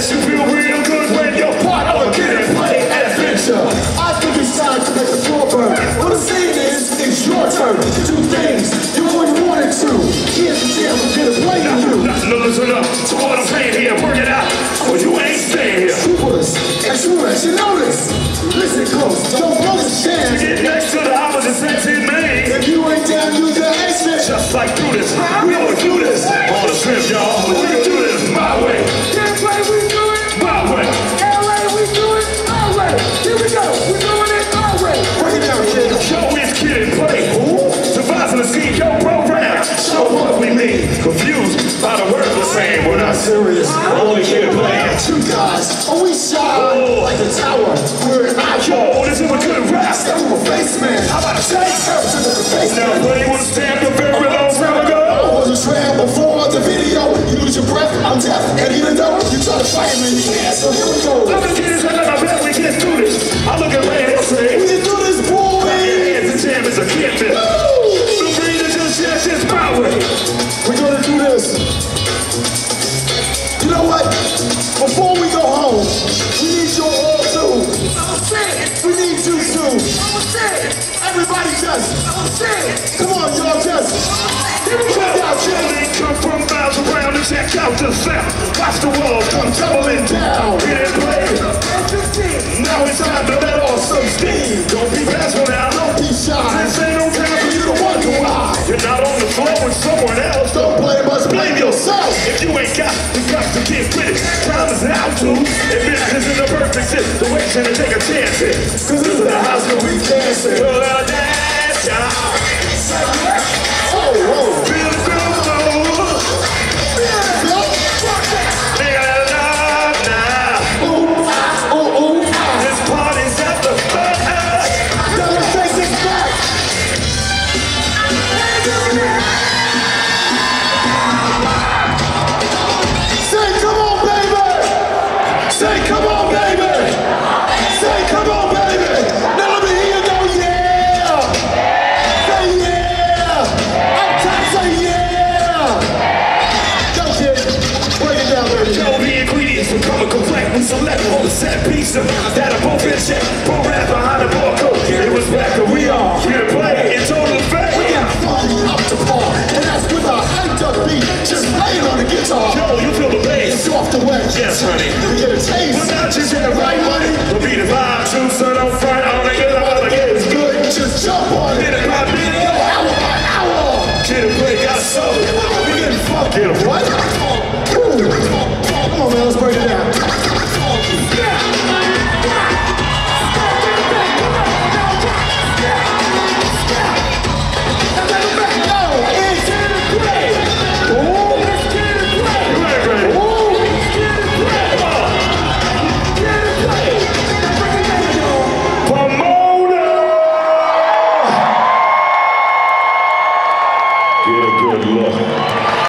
makes you feel real good when you're part of a Kid 'n Play adventure. I think it's time to make the floor burn. What I'm saying is, it's your turn to do things you always wanted to. Here's the chance I'm gonna play now, you. Not listen up to what I'm saying here. Work it out, or you ain't staying here. Shooters and shooters, you notice. Listen close, don't blow this chance. serious. Holy shit, man. Two guys, always shine Whoa. Oh. like a tower. We're an icon. Oh, this is a good rap. Step on my face, man. How about a shake? Step to the face, now, man. Buddy, wanna stand up very long time ago? I was a tram before the video. You lose your breath, I'm deaf, and even though you try to fight me, yeah, so here we go. Not on the floor with someone else. Don't blame us, Blame yourself if you ain't got the guts to get with it. Time is now to admit this is a perfect fit, the situation to take a chance. Cause this is the house where we dancing. Well, now dance, y'all. Will come and collect. We select all the set pieces that are both in check. Pro rap behind the ball coat. It was back and we are here to play in total effect. We got party up to par, and that's with a hyped up beat, just playing on the guitar. Yo, you feel the bass? It's off the wet. Yes, honey. You get a taste. But not just in the right money. We'll be the beat is